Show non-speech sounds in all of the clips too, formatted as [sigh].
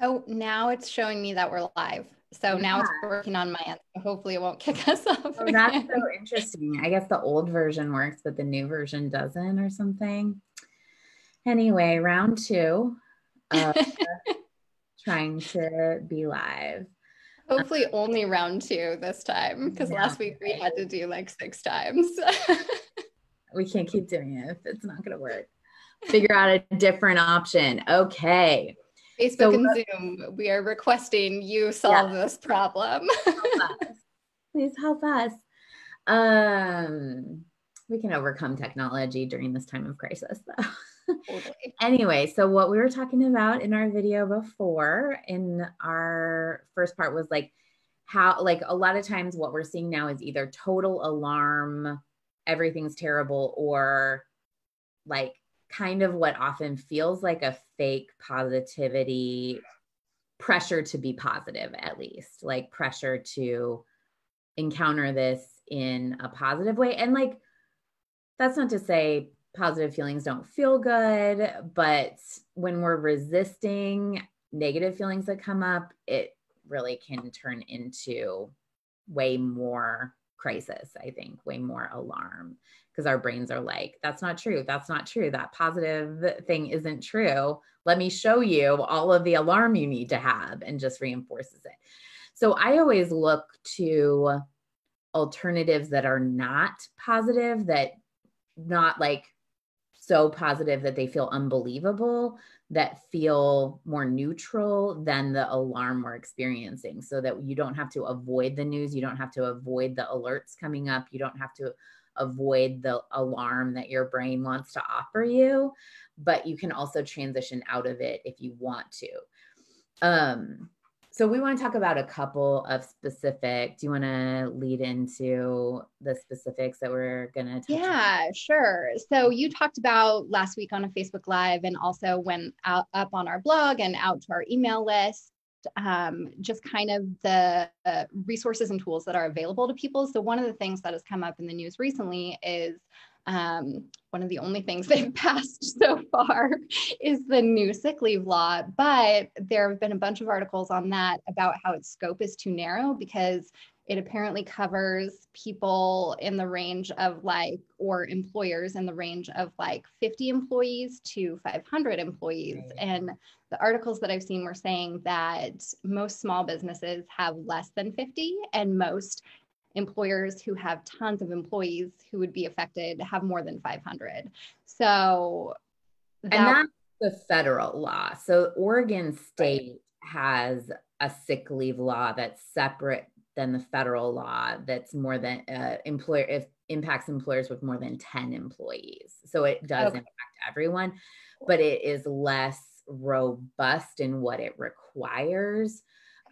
Oh, now it's showing me that we're live. So yeah. now it's working on my end. hopefully it won't kick [laughs] us off. Oh, that's so interesting. I guess the old version works, but the new version doesn't or something. Anyway, round two. Uh, [laughs] trying to be live. Hopefully only round two this time because yeah. last week we had to do like six times. [laughs] we can't keep doing it if it's not going to work. Figure out a different option. Okay. Facebook so, and Zoom, we are requesting you solve yeah. this problem. help Please help us. Um, we can overcome technology during this time of crisis, though. Totally. [laughs] anyway, so what we were talking about in our video before, in our first part, was like how, like, a lot of times what we're seeing now is either total alarm, everything's terrible, or like kind of what often feels like a fake positivity pressure to be positive at least like pressure to encounter this in a positive way. And like that's not to say positive feelings don't feel good but when we're resisting negative feelings that come up it really can turn into way more crisis i think way more alarm because our brains are like, that's not true. That's not true. That positive thing isn't true. Let me show you all of the alarm you need to have and just reinforces it. So I always look to alternatives that are not positive, that not like so positive that they feel unbelievable, that feel more neutral than the alarm we're experiencing, so that you don't have to avoid the news, you don't have to avoid the alerts coming up, you don't have to avoid the alarm that your brain wants to offer you, but you can also transition out of it if you want to. Um, so we want to talk about a couple of specific. Do you want to lead into the specifics that we're going to Yeah, on? sure. So you talked about last week on a Facebook Live and also went out up on our blog and out to our email list um, just kind of the uh, resources and tools that are available to people. So, one of the things that has come up in the news recently is um, one of the only things [laughs] they've passed so far is the new sick leave law. But there have been a bunch of articles on that about how its scope is too narrow because it apparently covers people in the range of like, or employers in the range of like 50 employees to 500 employees. And the articles that I've seen were saying that most small businesses have less than 50, and most employers who have tons of employees who would be affected have more than 500. So, that- and that's the federal law. So, Oregon State has a sick leave law that's separate than the federal law that's more than uh, employer if impacts employers with more than 10 employees so it does okay. impact everyone but it is less robust in what it requires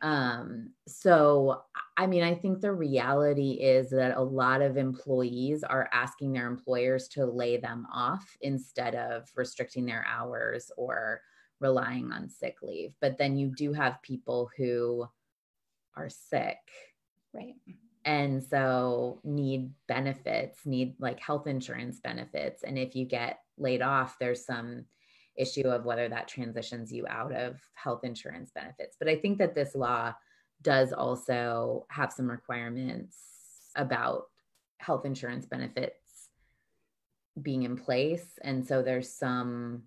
um so i mean i think the reality is that a lot of employees are asking their employers to lay them off instead of restricting their hours or relying on sick leave but then you do have people who are sick Right. And so need benefits, need like health insurance benefits. And if you get laid off, there's some issue of whether that transitions you out of health insurance benefits. But I think that this law does also have some requirements about health insurance benefits being in place. And so there's some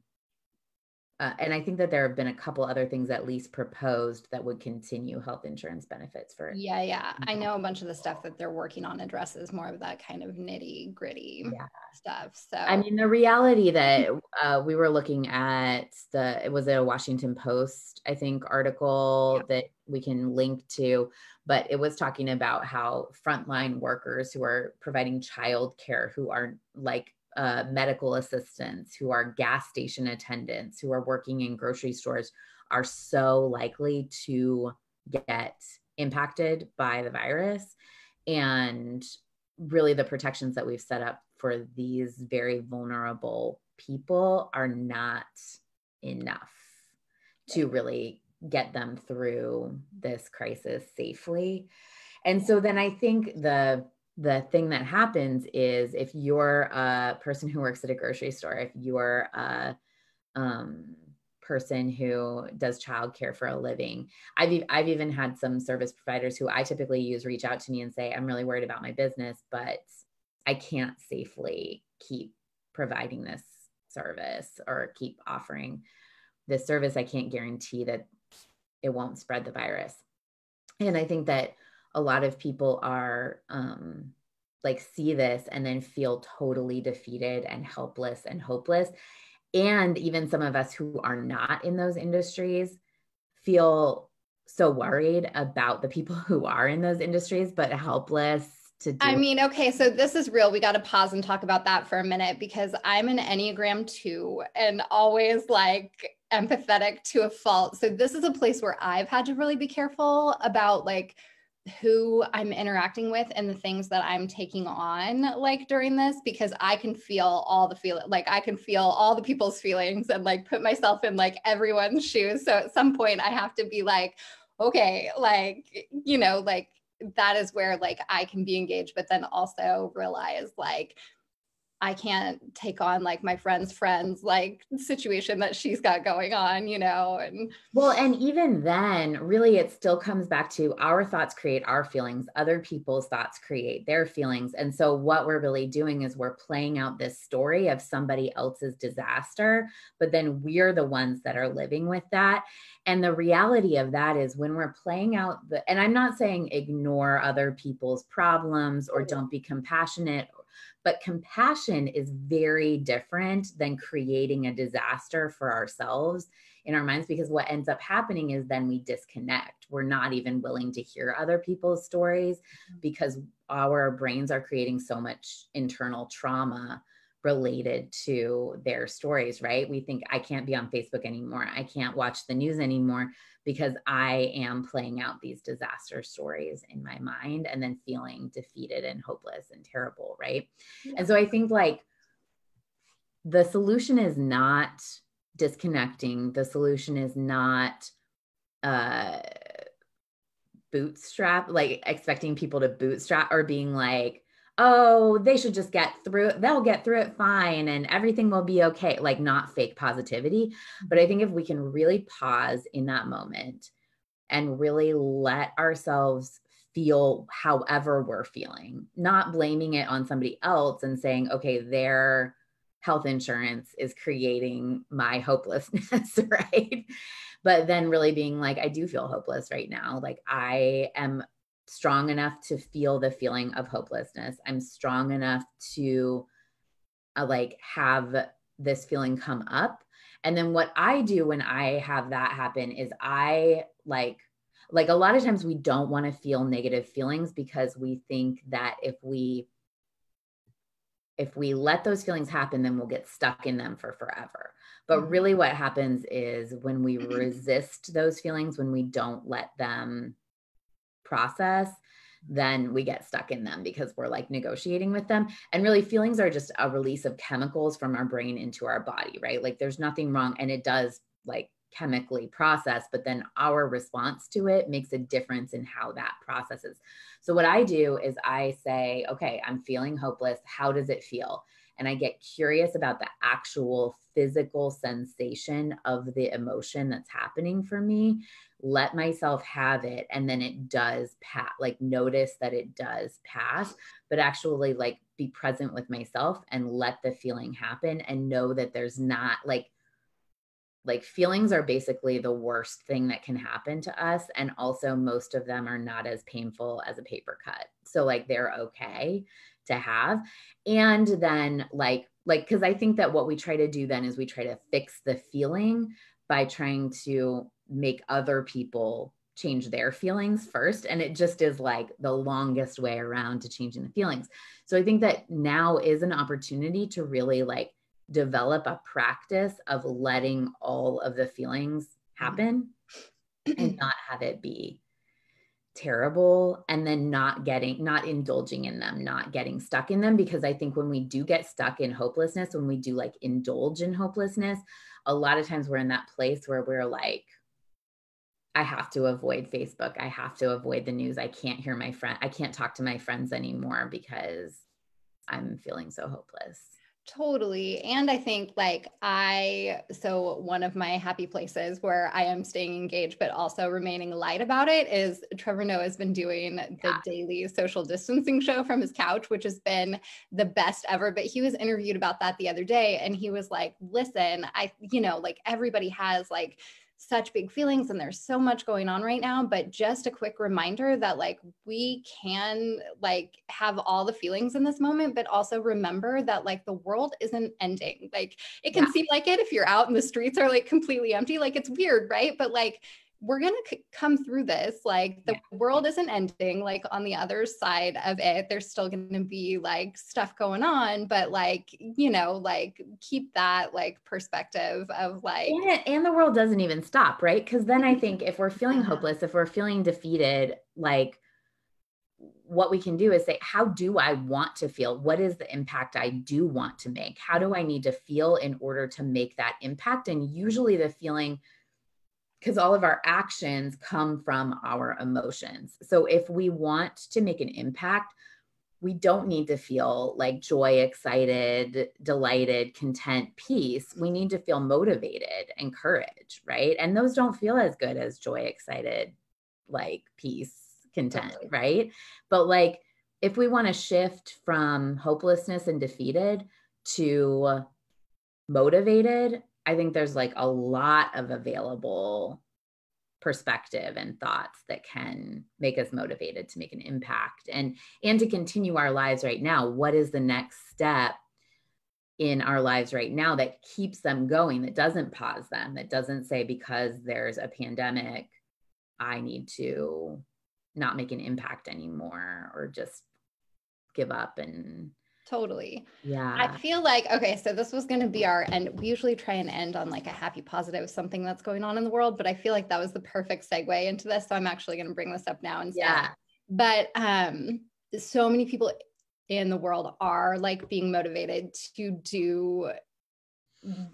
uh, and I think that there have been a couple other things at least proposed that would continue health insurance benefits for. Yeah, yeah. I know a bunch of the stuff that they're working on addresses more of that kind of nitty gritty yeah. stuff. So, I mean, the reality that [laughs] uh, we were looking at the, it was a Washington Post, I think, article yeah. that we can link to, but it was talking about how frontline workers who are providing child care, who are like uh, medical assistants, who are gas station attendants, who are working in grocery stores are so likely to get impacted by the virus. And really, the protections that we've set up for these very vulnerable people are not enough to really get them through this crisis safely. And so then I think the the thing that happens is if you're a person who works at a grocery store, if you're a um, person who does childcare for a living. I've I've even had some service providers who I typically use reach out to me and say, "I'm really worried about my business, but I can't safely keep providing this service or keep offering this service. I can't guarantee that it won't spread the virus." And I think that a lot of people are um, like see this and then feel totally defeated and helpless and hopeless and even some of us who are not in those industries feel so worried about the people [laughs] who are in those industries but helpless to I mean, okay, so this is real. We got to pause and talk about that for a minute because I'm an Enneagram 2 and always like empathetic to a fault. So this is a place where I've had to really be careful about like who I'm interacting with and the things that I'm taking on like during this because I can feel all the feel like I can feel all the people's feelings and like put myself in like everyone's shoes. So at some point I have to be like, okay, like, you know, like that is where like I can be engaged, but then also realize like I can't take on like my friend's friends like situation that she's got going on, you know. And well, and even then, really it still comes back to our thoughts create our feelings, other people's thoughts create their feelings. And so what we're really doing is we're playing out this story of somebody else's disaster, but then we're the ones that are living with that. And the reality of that is when we're playing out the and I'm not saying ignore other people's problems or don't be compassionate but compassion is very different than creating a disaster for ourselves in our minds because what ends up happening is then we disconnect. We're not even willing to hear other people's stories mm-hmm. because our brains are creating so much internal trauma related to their stories, right? We think I can't be on Facebook anymore. I can't watch the news anymore because I am playing out these disaster stories in my mind and then feeling defeated and hopeless and terrible, right? Yeah. And so I think like the solution is not disconnecting, the solution is not uh bootstrap like expecting people to bootstrap or being like oh, they should just get through it. They'll get through it fine and everything will be okay. Like, not fake positivity. But I think if we can really pause in that moment and really let ourselves feel however we're feeling, not blaming it on somebody else and saying, okay, their health insurance is creating my hopelessness, [laughs] right? But then really being like, I do feel hopeless right now. Like, I am strong enough to feel the feeling of hopelessness. I'm strong enough to uh, like have this feeling come up. And then what I do when I have that happen is I like like a lot of times we don't want to feel negative feelings because we think that if we if we let those feelings happen then we'll get stuck in them for forever but mm-hmm. really what happens is when we resist those feelings when we don't let them process, then we get stuck in them because we're like negotiating with them. And really, feelings are just a release of chemicals from our brain into our body, right? Like there's nothing wrong. And it does like chemically process, but then our response to it makes a difference in how that processes. So, what I do is I say, okay, I'm feeling hopeless. How does it feel? And I get curious about the actual physical sensation of the emotion that's happening for me let myself have it and then it does pass like notice that it does pass but actually like be present with myself and let the feeling happen and know that there's not like like feelings are basically the worst thing that can happen to us and also most of them are not as painful as a paper cut. So like they're okay to have and then like like because i think that what we try to do then is we try to fix the feeling by trying to make other people change their feelings first. And it just is like the longest way around to changing the feelings. So I think that now is an opportunity to really like develop a practice of letting all of the feelings mm-hmm. happen [clears throat] and not have it be terrible and then not getting not indulging in them not getting stuck in them because i think when we do get stuck in hopelessness when we do like indulge in hopelessness a lot of times we're in that place where we're like I have to avoid Facebook. I have to avoid the news. I can't hear my friend. I can't talk to my friends anymore because I'm feeling so hopeless. Totally. And I think like I, so one of my happy places where I am staying engaged, but also remaining light about it is Trevor Noah has been doing the yeah. daily social distancing show from his couch, which has been the best ever. But he was interviewed about that the other day and he was like, listen, I, you know, like everybody has like, such big feelings and there's so much going on right now but just a quick reminder that like we can like have all the feelings in this moment but also remember that like the world isn't ending like it can yeah. seem like it if you're out and the streets are like completely empty like it's weird right but like we're going to c- come through this. Like the yeah. world isn't ending. Like on the other side of it, there's still going to be like stuff going on, but like, you know, like keep that like perspective of like. And, and the world doesn't even stop, right? Because then I think if we're feeling mm-hmm. hopeless, if we're feeling defeated, like, what we can do is say, how do I want to feel? What is the impact I do want to make? How do I need to feel in order to make that impact? And usually the feeling because all of our actions come from our emotions. So if we want to make an impact, we don't need to feel like joy, excited, delighted, content, peace. We need to feel motivated and courage, right? And those don't feel as good as joy, excited, like peace, content, right? But like if we want to shift from hopelessness and defeated to motivated I think there's like a lot of available perspective and thoughts that can make us motivated to make an impact and and to continue our lives right now. What is the next step in our lives right now that keeps them going that doesn't pause them that doesn't say because there's a pandemic i need to not make an impact anymore or just give up and Totally. Yeah. I feel like, okay, so this was going to be our end. We usually try and end on like a happy, positive, something that's going on in the world, but I feel like that was the perfect segue into this. So I'm actually going to bring this up now instead. Yeah. But um, so many people in the world are like being motivated to do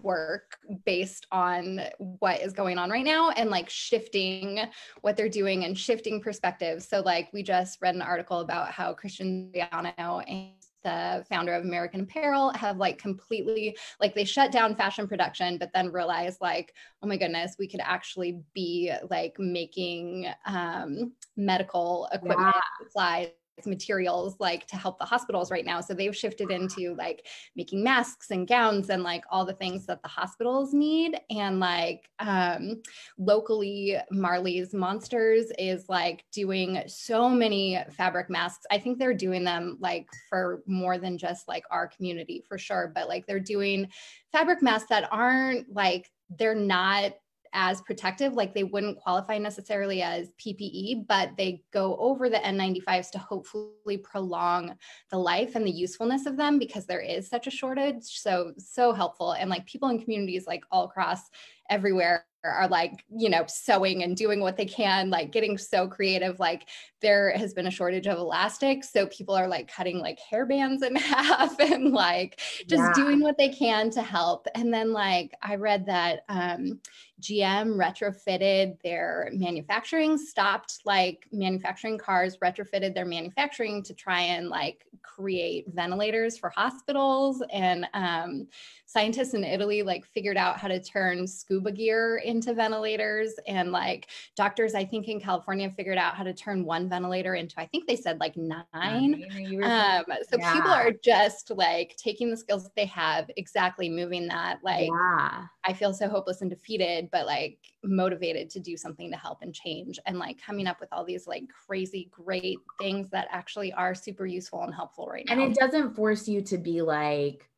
work based on what is going on right now and like shifting what they're doing and shifting perspectives. So like we just read an article about how Christian Siriano and the founder of American Apparel, have like completely like they shut down fashion production, but then realized like, oh my goodness, we could actually be like making um, medical equipment yeah. supplies materials like to help the hospitals right now. So they've shifted into like making masks and gowns and like all the things that the hospitals need. And like um locally marley's monsters is like doing so many fabric masks. I think they're doing them like for more than just like our community for sure. But like they're doing fabric masks that aren't like they're not as protective, like they wouldn't qualify necessarily as PPE, but they go over the N95s to hopefully prolong the life and the usefulness of them because there is such a shortage. So, so helpful. And like people in communities like all across everywhere are like you know sewing and doing what they can like getting so creative like there has been a shortage of elastic so people are like cutting like hair bands in [laughs] half and like just yeah. doing what they can to help and then like i read that um, gm retrofitted their manufacturing stopped like manufacturing cars retrofitted their manufacturing to try and like create ventilators for hospitals and um, scientists in italy like figured out how to turn scuba gear into ventilators and like doctors i think in california figured out how to turn one ventilator into i think they said like nine um, so yeah. people are just like taking the skills that they have exactly moving that like yeah. i feel so hopeless and defeated but like motivated to do something to help and change and like coming up with all these like crazy great things that actually are super useful and helpful right now and it doesn't force you to be like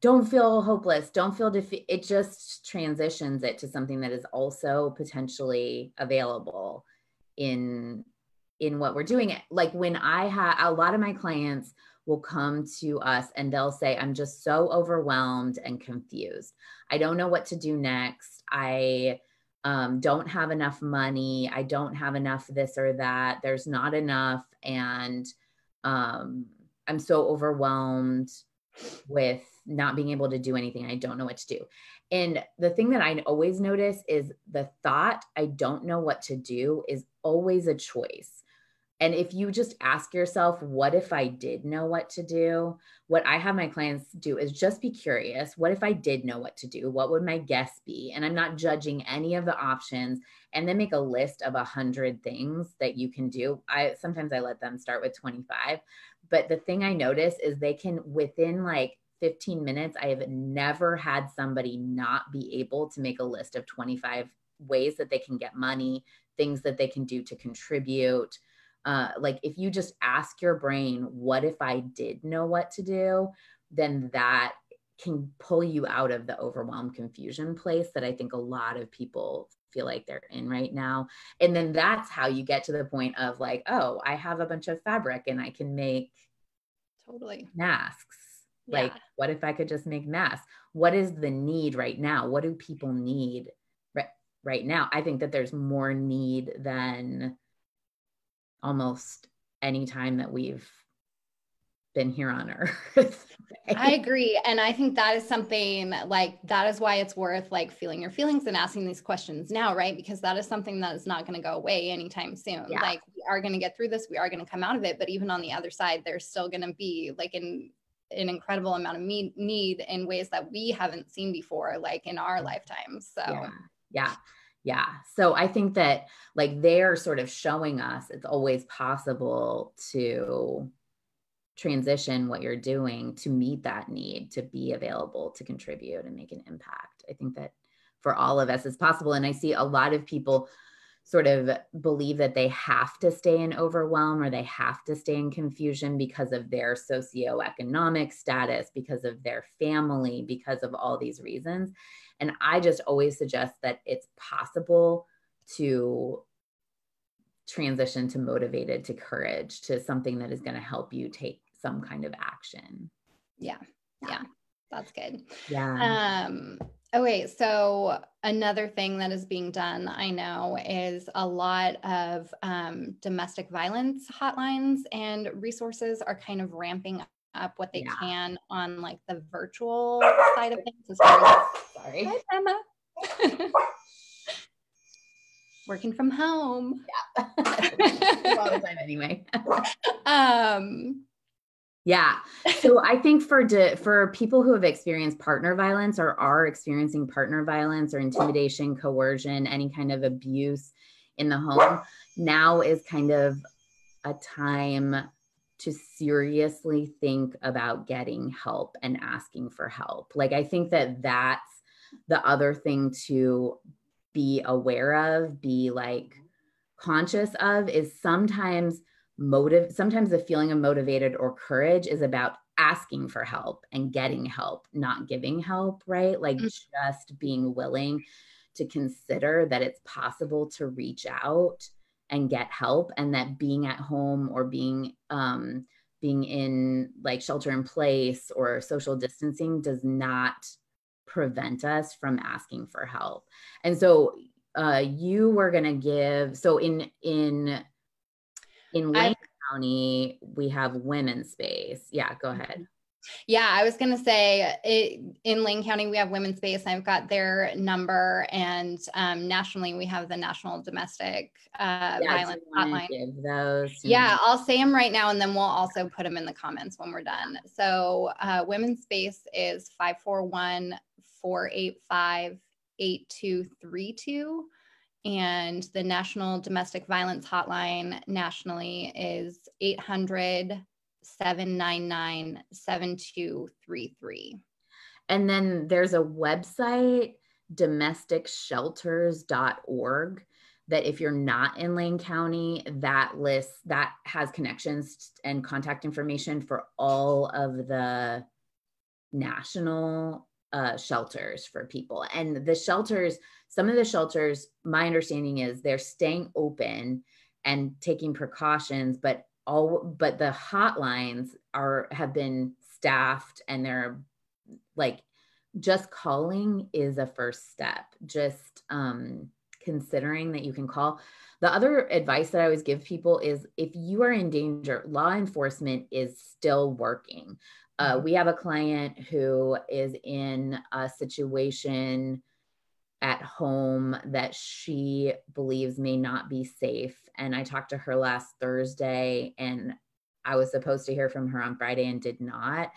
don't feel hopeless don't feel defeat it just transitions it to something that is also potentially available in in what we're doing. Like when i have a lot of my clients will come to us and they'll say i'm just so overwhelmed and confused i don't know what to do next i um, don't have enough money i don't have enough this or that there's not enough and um, i'm so overwhelmed with not being able to do anything. I don't know what to do. And the thing that I always notice is the thought, I don't know what to do, is always a choice. And if you just ask yourself, what if I did know what to do? What I have my clients do is just be curious. What if I did know what to do? What would my guess be? And I'm not judging any of the options. And then make a list of a hundred things that you can do. I sometimes I let them start with 25. But the thing I notice is they can within like 15 minutes, I have never had somebody not be able to make a list of 25 ways that they can get money, things that they can do to contribute uh, like if you just ask your brain, what if I did know what to do? Then that can pull you out of the overwhelm confusion place that I think a lot of people feel like they're in right now. And then that's how you get to the point of like, oh, I have a bunch of fabric and I can make totally masks. Yeah. Like, what if I could just make masks? What is the need right now? What do people need right, right now? I think that there's more need than almost any time that we've been here on earth. [laughs] I agree. And I think that is something like that is why it's worth like feeling your feelings and asking these questions now, right? Because that is something that is not going to go away anytime soon. Yeah. Like we are going to get through this, we are going to come out of it. But even on the other side, there's still going to be like an, an incredible amount of me- need in ways that we haven't seen before, like in our lifetimes. So, yeah. yeah. Yeah. So I think that like they're sort of showing us it's always possible to transition what you're doing to meet that need, to be available, to contribute and make an impact. I think that for all of us is possible. And I see a lot of people sort of believe that they have to stay in overwhelm or they have to stay in confusion because of their socioeconomic status, because of their family, because of all these reasons. And I just always suggest that it's possible to transition to motivated to courage to something that is going to help you take some kind of action. Yeah. Yeah. That's good. Yeah. Um okay, so another thing that is being done, I know, is a lot of um, domestic violence hotlines and resources are kind of ramping up what they yeah. can on like the virtual side of things as far as sorry. Hi, Emma. [laughs] Working from home. Yeah. [laughs] All the time anyway. um yeah. So I think for de- for people who have experienced partner violence or are experiencing partner violence or intimidation, coercion, any kind of abuse in the home, now is kind of a time to seriously think about getting help and asking for help. Like, I think that that's the other thing to be aware of, be like conscious of is sometimes motive, sometimes the feeling of motivated or courage is about asking for help and getting help, not giving help, right? Like, mm-hmm. just being willing to consider that it's possible to reach out and get help and that being at home or being um, being in like shelter in place or social distancing does not prevent us from asking for help and so uh, you were going to give so in in in lake I, county we have women's space yeah go ahead yeah, I was going to say it, in Lane County, we have Women's Space. I've got their number, and um, nationally, we have the National Domestic uh, yeah, Violence Hotline. those. Yeah, I'll say them right now, and then we'll also put them in the comments when we're done. So, uh, Women's Space is 541 485 8232. And the National Domestic Violence Hotline nationally is 800 799 7233. And then there's a website, domesticshelters.org, that if you're not in Lane County, that list that has connections and contact information for all of the national uh, shelters for people. And the shelters, some of the shelters, my understanding is they're staying open and taking precautions, but all but the hotlines are have been staffed and they're like just calling is a first step. Just um considering that you can call. The other advice that i always give people is if you are in danger law enforcement is still working uh, we have a client who is in a situation at home that she believes may not be safe. And I talked to her last Thursday, and I was supposed to hear from her on Friday and did not.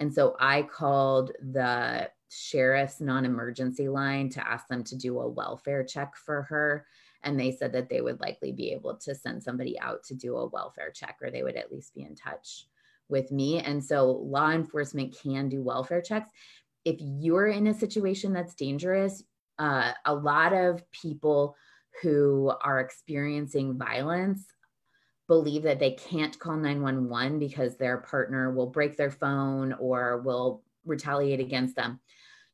And so I called the sheriff's non emergency line to ask them to do a welfare check for her. And they said that they would likely be able to send somebody out to do a welfare check, or they would at least be in touch with me. And so law enforcement can do welfare checks. If you're in a situation that's dangerous, uh, a lot of people who are experiencing violence believe that they can't call 911 because their partner will break their phone or will retaliate against them.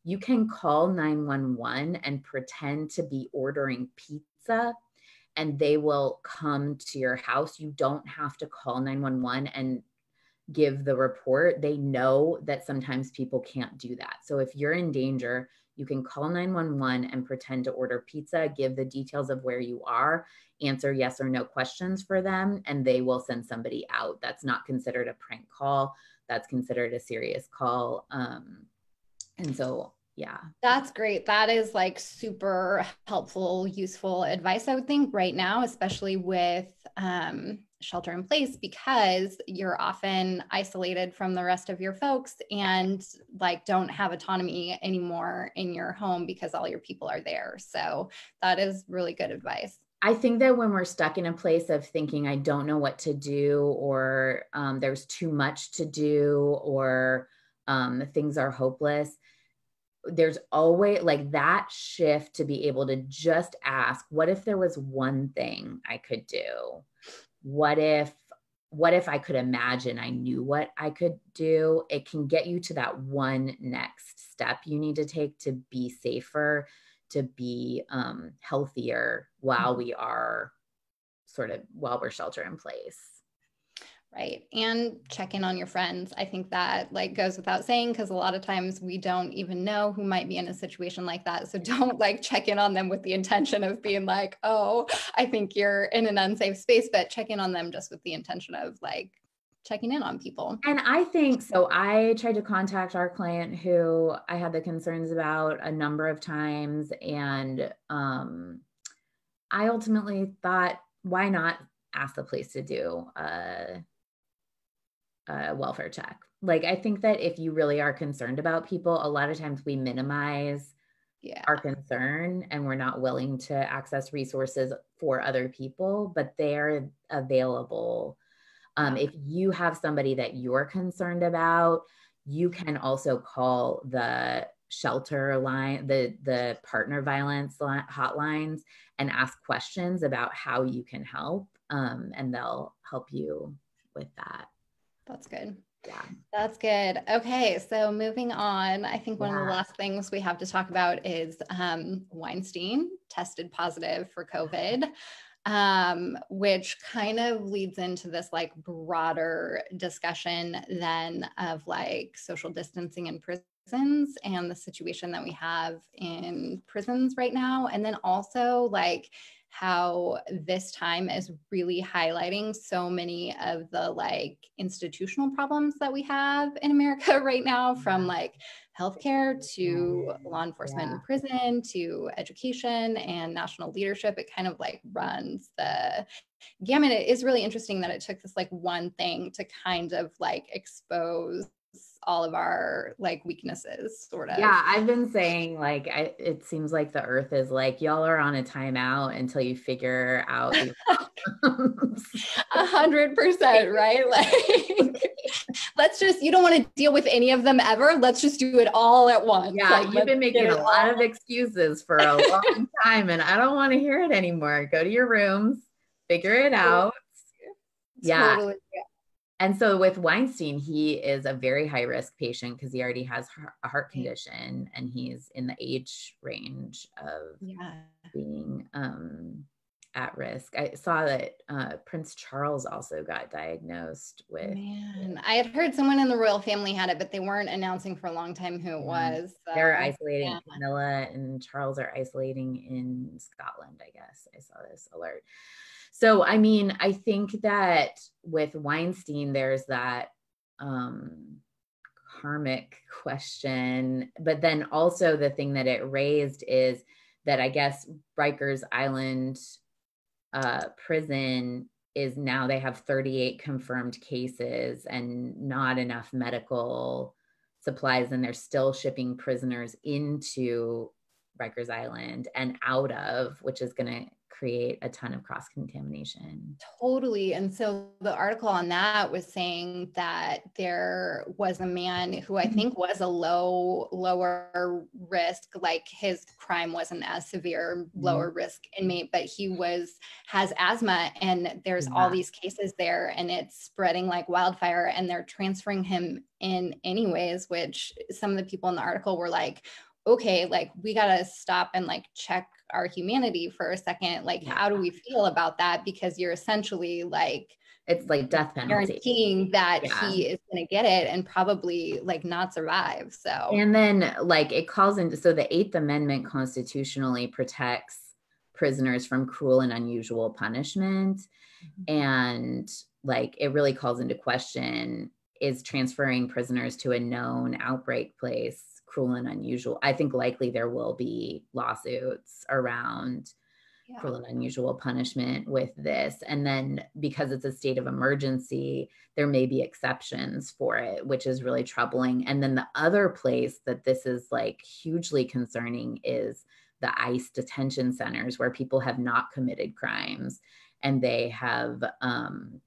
You can call 911 and pretend to be ordering pizza and they will come to your house. You don't have to call 911 and give the report. They know that sometimes people can't do that. So if you're in danger, you can call 911 and pretend to order pizza, give the details of where you are, answer yes or no questions for them, and they will send somebody out. That's not considered a prank call, that's considered a serious call. Um, and so, yeah. That's great. That is like super helpful, useful advice, I would think, right now, especially with um, shelter in place because you're often isolated from the rest of your folks and like don't have autonomy anymore in your home because all your people are there. So that is really good advice. I think that when we're stuck in a place of thinking, I don't know what to do, or um, there's too much to do, or um, things are hopeless, there's always like that shift to be able to just ask, what if there was one thing I could do? What if what if I could imagine I knew what I could do? It can get you to that one next step you need to take to be safer, to be um, healthier while mm-hmm. we are sort of while we're shelter in place right? And check in on your friends. I think that like goes without saying because a lot of times we don't even know who might be in a situation like that. So [laughs] don't like check in on them with the intention of being like oh i think you're in an unsafe space but check in on them just with the intention of like checking in on people. And i think so i tried to contact our client who i had the concerns about a number of times and um i ultimately thought why not ask the place to do a uh, welfare check. Like, I think that if you really are concerned about people, a lot of times we minimize yeah. our concern and we're not willing to access resources for other people, but they're available. Um, if you have somebody that you're concerned about, you can also call the shelter line, the the partner violence hotlines, and ask questions about how you can help, um, and they'll help you with that. That's good. Yeah. That's good. Okay. So moving on, I think one yeah. of the last things we have to talk about is um, Weinstein tested positive for COVID, um, which kind of leads into this like broader discussion then of like social distancing in prisons and the situation that we have in prisons right now. And then also like how this time is really highlighting so many of the like institutional problems that we have in America [laughs] right now from like healthcare to mm-hmm. law enforcement yeah. in prison to education and national leadership it kind of like runs the gamut. It is really interesting that it took this like one thing to kind of like expose all of our like weaknesses sort of. Yeah i've been saying like I, it seems like the earth is like y'all are on a timeout until you figure out [laughs] a hundred percent right? [laughs] Like [laughs] let's just you don't want to deal with any of them ever let's just do it all at once. Yeah like, you've been making a lot of excuses for a long time and i don't want to hear it anymore. Go to your rooms figure it out. Yeah. Totally. Yeah and so with Weinstein, he is a very high risk patient because he already has a heart condition and he's in the age range of yeah. being um, at risk. I saw that uh, Prince Charles also got diagnosed with. Man, I had heard someone in the royal family had it, but they weren't announcing for a long time who it was. So, They're isolating. Yeah. Camilla and Charles are isolating in Scotland, I guess. I saw this alert. So, I mean, I think that with Weinstein, there's that um, karmic question. But then also, the thing that it raised is that I guess Rikers Island uh, prison is now they have 38 confirmed cases and not enough medical supplies, and they're still shipping prisoners into Rikers Island and out of, which is going to create a ton of cross contamination. Totally. And so the article on that was saying that there was a man who I mm-hmm. think was a low, lower risk, like his crime wasn't as severe, mm-hmm. lower risk inmate, but he was, has asthma and there's yeah. all these cases there and it's spreading like wildfire and they're transferring him in anyways, which some of the people in the article were like, okay, like we got to stop and like check our humanity for a second. Like, yeah. how do we feel about that? Because you're essentially like, it's like death penalty guaranteeing that yeah. he is going to get it and probably like not survive so and then like it calls into so the eighth amendment constitutionally protects prisoners from cruel and unusual punishment mm-hmm. and like it really calls into question is transferring prisoners to a known outbreak place cruel and unusual. I think likely there will be lawsuits around yeah. cruel and unusual punishment with this. And then because it's a state of emergency, there may be exceptions for it, which is really troubling. And then the other place that this is like hugely concerning is the ICE detention centers where people have not committed crimes and they have um,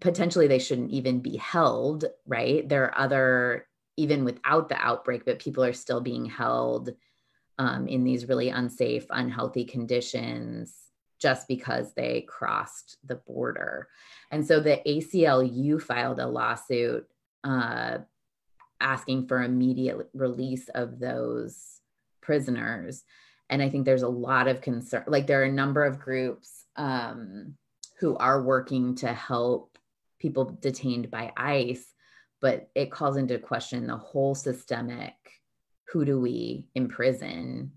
potentially they shouldn't even be held right there are other even without the outbreak, but people are still being held um, in these really unsafe, unhealthy conditions just because they crossed the border. And so the ACLU filed a lawsuit uh, asking for immediate release of those prisoners. And I think there's a lot of concern, like, there are a number of groups um, who are working to help people detained by ICE but it calls into question the whole systemic who do we imprison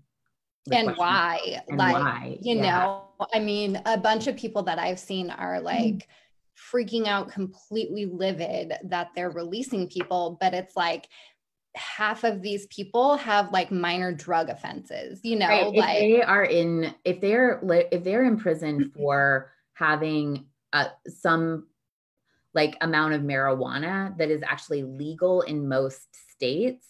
and why and like why. you yeah. know i mean a bunch of people that i've seen are mm-hmm. like mm-hmm. freaking out completely livid that they're releasing people but it's like half of these people have like minor drug offenses you know right. like they are in if they're if they're in prison for having uh, some like amount of marijuana that is actually legal in most states.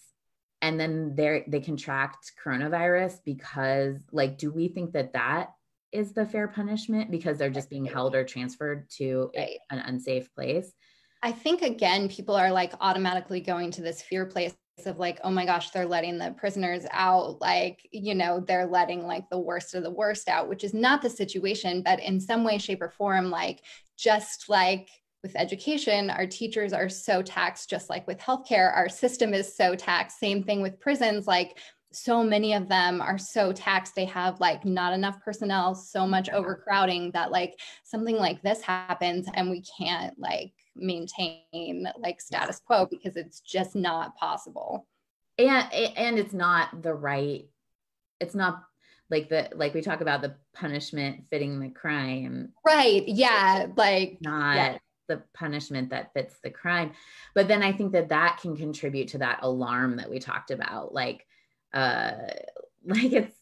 And then they they contract coronavirus because like do we think that that is the fair punishment because they're just being held or transferred to right. an unsafe place? I think again people are like automatically going to this fear place of like oh my gosh they're letting the prisoners out. Like you know they're letting like the worst of the worst out which is not the situation but in some way shape or form like just like with education, our teachers are so taxed, just like with healthcare, our system is so taxed. Same thing with prisons, like so many of them are so taxed. They have like not enough personnel so much overcrowding that like something like this happens and we can't like maintain like status quo because it's just not possible. And and it's not the right it's not like the like we talk about the punishment fitting the crime. Right. Yeah. Like not yeah the punishment that fits the crime. But then i think that that can contribute to that alarm that we talked about. Like uh [laughs] like it's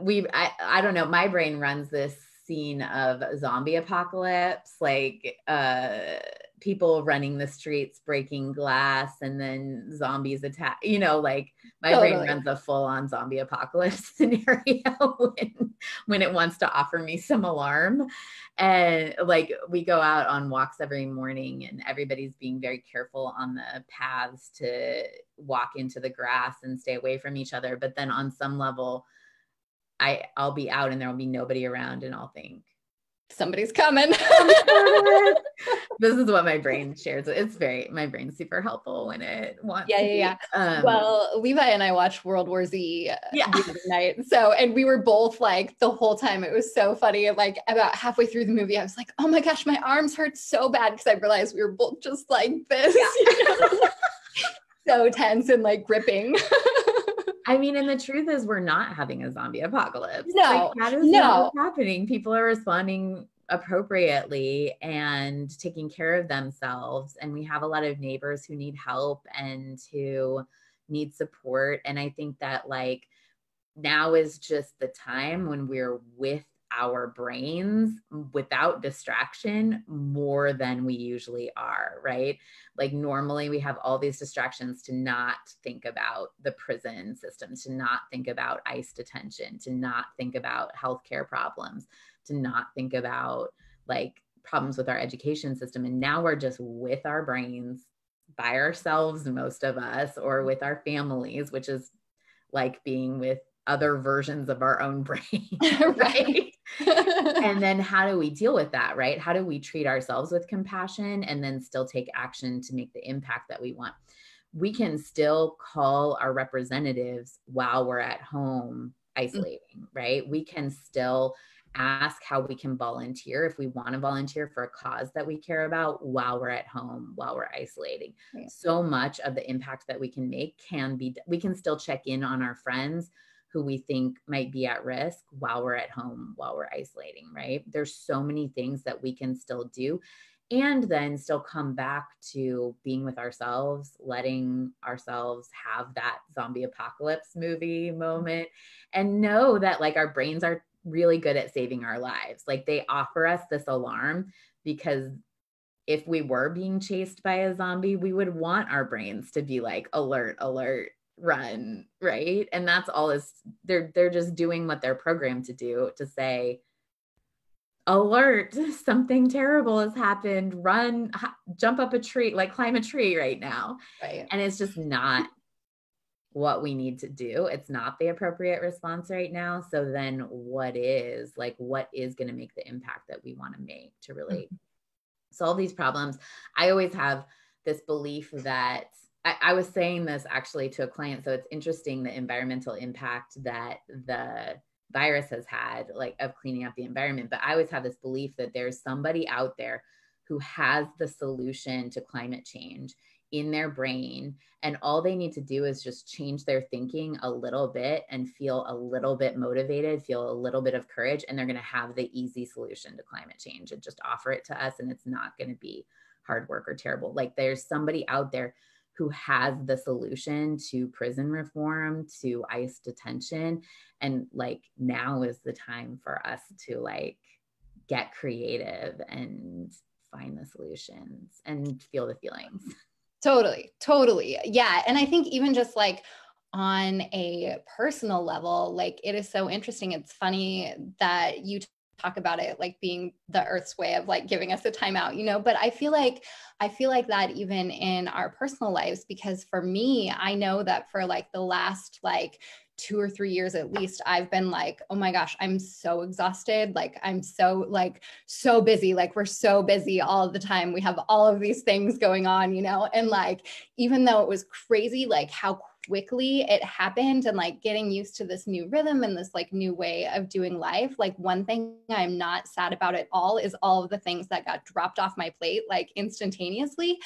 we i i don't know. My brain runs this scene of zombie apocalypse like uh people running the streets breaking glass and then zombies attack you know like my totally. brain runs a full on zombie apocalypse [laughs] scenario [laughs] when [laughs] when it wants to offer me some alarm. And like we go out on walks every morning and everybody's being very careful on the paths to walk into the grass and stay away from each other. But then on some level i i'll be out and there will be nobody around and i'll think somebody's coming. [laughs] [laughs] this is what my brain shares. It's very my brain's super helpful when it wants. Yeah, yeah, yeah. Um, well, Levi and I watched World War Z yeah. the other night. So, and we were both like the whole time. It was so funny. Like about halfway through the movie, I was like, "Oh my gosh, my arms hurt so bad," because I realized we were both just like this. Yeah. You know? [laughs] so tense and like gripping. I mean, and the truth is, we're not having a zombie apocalypse. No, like, that is no. not happening. People are responding appropriately and taking care of themselves. And we have a lot of neighbors who need help and who need support. And I think that, like, now is just the time when we're with our brains without distraction more than we usually are, right? Like normally we have all these distractions to not think about the prison system, to not think about ICE detention, to not think about healthcare problems, to not think about like problems with our education system. And now we're just with our brains by ourselves, most of us, or with our families, which is like being with other versions of our own brain. [laughs] [laughs] right. And [laughs] then how do we deal with that, right? How do we treat ourselves with compassion and then still take action to make the impact that we want? We can still call our representatives while we're at home mm. isolating, mm-hmm. right? We can still ask how we can volunteer if we want to volunteer for a cause that we care about while we're at home while we're isolating right. so much of the impact that we can make can be we can still check in on our friends who we think might be at risk while we're at home, while we're isolating, right? There's so many things that we can still do. And then still come back to being with ourselves, letting ourselves have that zombie apocalypse movie mm-hmm. moment, and know that like our brains are really good at saving our lives. Like they offer us this alarm because if we were being chased by a zombie, we would want our brains to be like alert, alert, run right? And that's all is they're they're just doing what they're programmed to do to say alert [laughs] something terrible has happened. Run jump up a tree like climb a tree right now. Right. and it's just not what we need to do. It's not the appropriate response right now. So then what is like what is going to make the impact that we want to make to really mm-hmm. solve these problems? I always have this belief that I, I, was saying this actually to a client. So it's interesting the environmental impact that the virus has had, like of cleaning up the environment. But I always have this belief that there's somebody out there who has the solution to climate change in their brain. And all they need to do is just change their thinking a little bit and feel a little bit motivated, feel a little bit of courage, and they're going to have the easy solution to climate change and just offer it to us. And it's not going to be hard work or terrible. Like there's somebody out there who has the solution to prison reform, to ICE detention. And like now is the time for us to like get creative and find the solutions and feel the feelings. Totally, totally. Yeah. And I think even just like on a personal level, like it is so interesting. It's funny that you talk about it like being the earth's way of like giving us a timeout you know? But i feel like i feel like that even in our personal lives because for me i know that for like the last like two or three years at least i've been like oh my gosh i'm so exhausted. Like i'm so like so busy. Like we're so busy all the time. We have all of these things going on you know? And like even though it was crazy like how quickly it happened and like getting used to this new rhythm and this like new way of doing life like one thing i'm not sad about at all is all of the things that got dropped off my plate like instantaneously.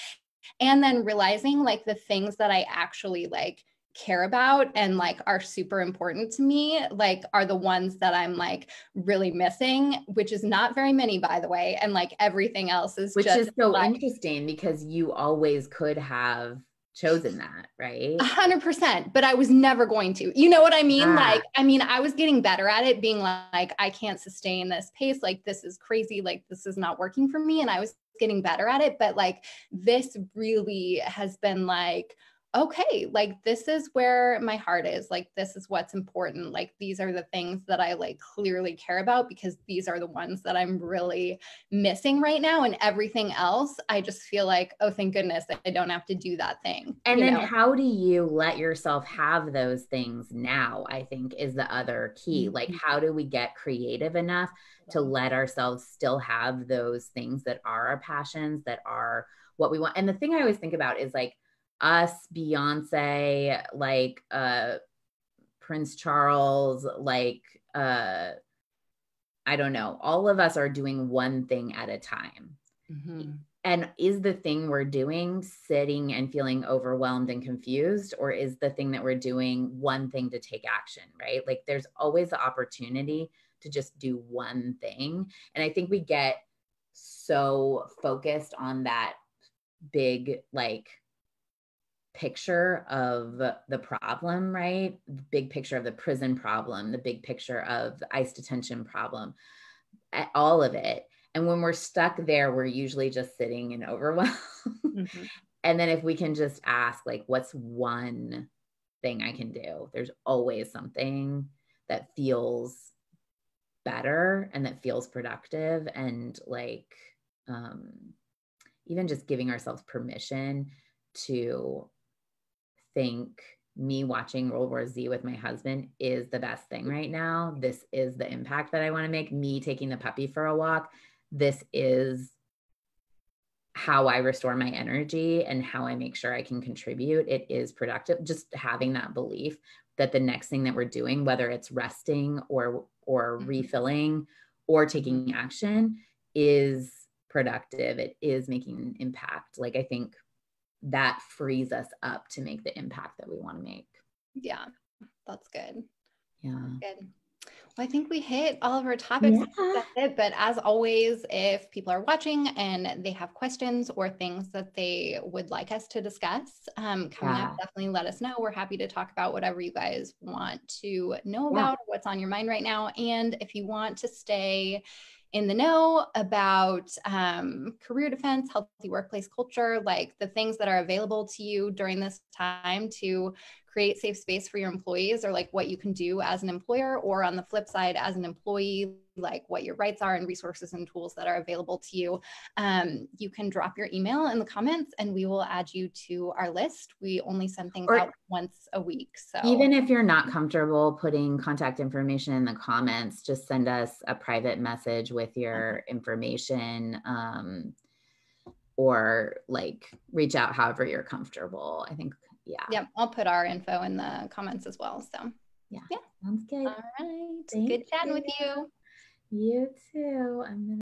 And then realizing like the things that i actually like care about and like are super important to me like are the ones that i'm like really missing which is not very many by the way and like everything else is which is so like, interesting because you always could have chosen that, right? A hundred percent. But I was never going to. You know what I mean? Ah. Like, I mean, I was getting better at it, being like, I can't sustain this pace. Like, this is crazy. Like, this is not working for me. And I was getting better at it. But like, this really has been like, okay, like this is where my heart is. Like this is what's important. Like these are the things that I like clearly care about because these are the ones that I'm really missing right now. And everything else, I just feel like, oh, thank goodness I don't have to do that thing. And then know? how do you let yourself have those things now? I think is the other key. Mm-hmm. Like, how do we get creative enough to let ourselves still have those things that are our passions, that are what we want? And the thing I always think about is like, us, Beyonce, like uh Prince Charles, like uh I don't know, all of us are doing one thing at a time. Mm-hmm. And is the thing we're doing sitting and feeling overwhelmed and confused, or is the thing that we're doing one thing to take action, right? Like there's always the opportunity to just do one thing. And I think we get so focused on that big, like, picture of the problem, right? The big picture of the prison problem, the big picture of the ICE detention problem, all of it. And when we're stuck there, we're usually just sitting in [laughs] overwhelm. Mm-hmm. and then if we can just ask, like, what's one thing I can do? There's always something that feels better and that feels productive and like um, even just giving ourselves permission to think me watching World War Z with my husband is the best thing right now. This is the impact that I want to make. Me taking the puppy for a walk. This is how I restore my energy and how I make sure I can contribute. It is productive. Just having that belief that the next thing that we're doing, whether it's resting or or mm-hmm. refilling or taking action, is productive. It is making an impact. Like I think that frees us up to make the impact that we want to make. Yeah, that's good. Yeah. That's good. Well, I think we hit all of our topics. Yeah. But as always, if people are watching and they have questions or things that they would like us to discuss um, coming yeah. up, definitely let us know. We're happy to talk about whatever you guys want to know yeah. about, what's on your mind right now. And if you want to stay in the know about um, career defense, healthy workplace culture, like the things that are available to you during this time to create safe space for your employees or like what you can do as an employer or on the flip side as an employee like what your rights are and resources and tools that are available to you um, you can drop your email in the comments and we will add you to our list. We only send things or out once a week so. Even if you're not comfortable putting contact information in the comments just send us a private message with your information um, or like reach out however you're comfortable. I think yeah. Yep. I'll put our info in the comments as well. So yeah. Yeah. Sounds good. All right. Thank good chatting you. with you. You too. I'm gonna